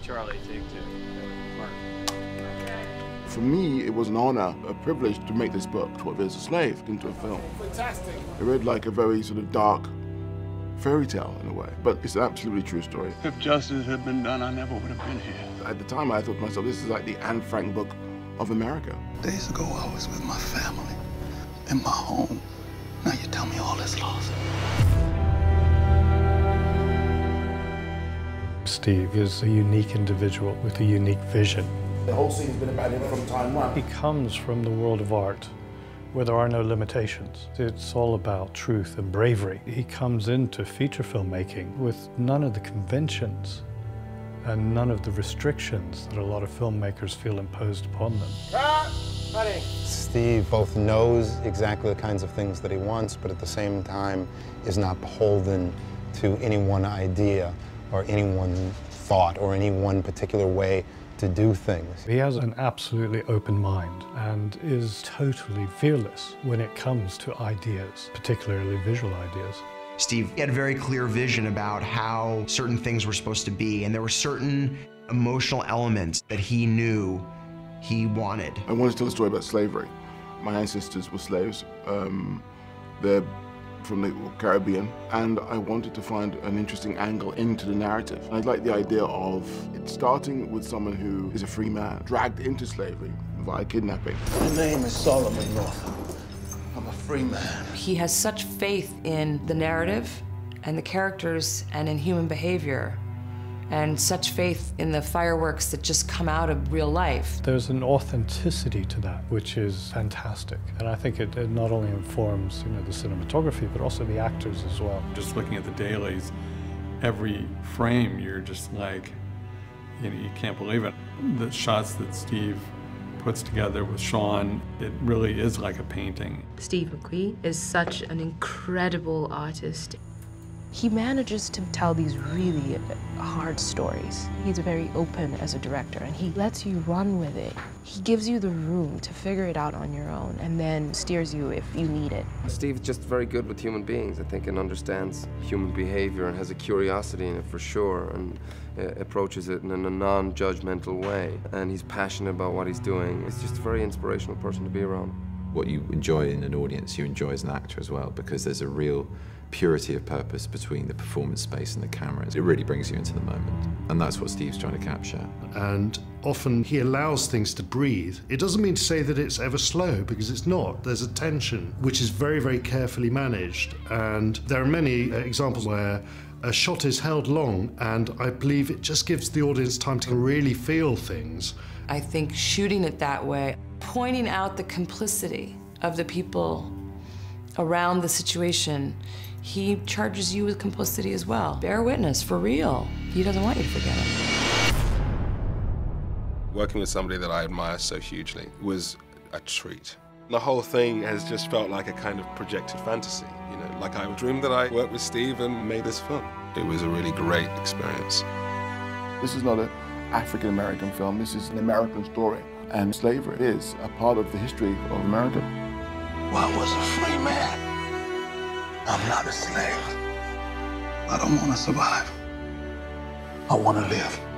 did Charlie take to uh, Mark? For me, it was an honor, a privilege to make this book, 12 Years a Slave, into a film. Fantastic. It read like a very sort of dark fairy tale in a way, but it's an absolutely true story. If justice had been done, I never would have been here. At the time, I thought to myself, this is like the Anne Frank book of America. Days ago, I was with my family, in my home. Now you tell me all is lost. Steve is a unique individual with a unique vision. The whole scene's been about him from time one. He comes from the world of art where there are no limitations. It's all about truth and bravery. He comes into feature filmmaking with none of the conventions and none of the restrictions that a lot of filmmakers feel imposed upon them. Steve both knows exactly the kinds of things that he wants, but at the same time is not beholden to any one idea or any one thought or any one particular way to do things. He has an absolutely open mind and is totally fearless when it comes to ideas, particularly visual ideas. Steve had a very clear vision about how certain things were supposed to be, and there were certain emotional elements that he knew he wanted. I wanted to tell a story about slavery. My ancestors were slaves. Um, they're from the Caribbean, and I wanted to find an interesting angle into the narrative. I like the idea of it starting with someone who is a free man, dragged into slavery via kidnapping. My name is Solomon Northup. I'm a free man. He has such faith in the narrative and the characters and in human behavior and such faith in the fireworks that just come out of real life. There's an authenticity to that, which is fantastic. And I think it, it not only informs you know, the cinematography, but also the actors as well. Just looking at the dailies, every frame, you're just like, you know, you can't believe it. The shots that Steve puts together with Sean, it really is like a painting. Steve McQueen is such an incredible artist. He manages to tell these really hard stories. He's very open as a director and he lets you run with it. He gives you the room to figure it out on your own and then steers you if you need it. Steve's just very good with human beings, I think, and understands human behavior and has a curiosity in it for sure and uh, approaches it in a non-judgmental way. And he's passionate about what he's doing. He's just a very inspirational person to be around. What you enjoy in an audience, you enjoy as an actor as well because there's a real purity of purpose between the performance space and the cameras. It really brings you into the moment. And that's what Steve's trying to capture. And often he allows things to breathe. It doesn't mean to say that it's ever slow, because it's not. There's a tension, which is very, very carefully managed. And there are many uh, examples where a shot is held long, and I believe it just gives the audience time to really feel things. I think shooting it that way, pointing out the complicity of the people around the situation he charges you with complicity as well. Bear witness, for real. He doesn't want you to forget him. Working with somebody that I admire so hugely was a treat. The whole thing has just felt like a kind of projected fantasy, you know, like I dreamed that I worked with Steve and made this film. It was a really great experience. This is not an African-American film, this is an American story. And slavery is a part of the history of America. Well, I was a free man. I'm not a slave. I don't want to survive. I want to live.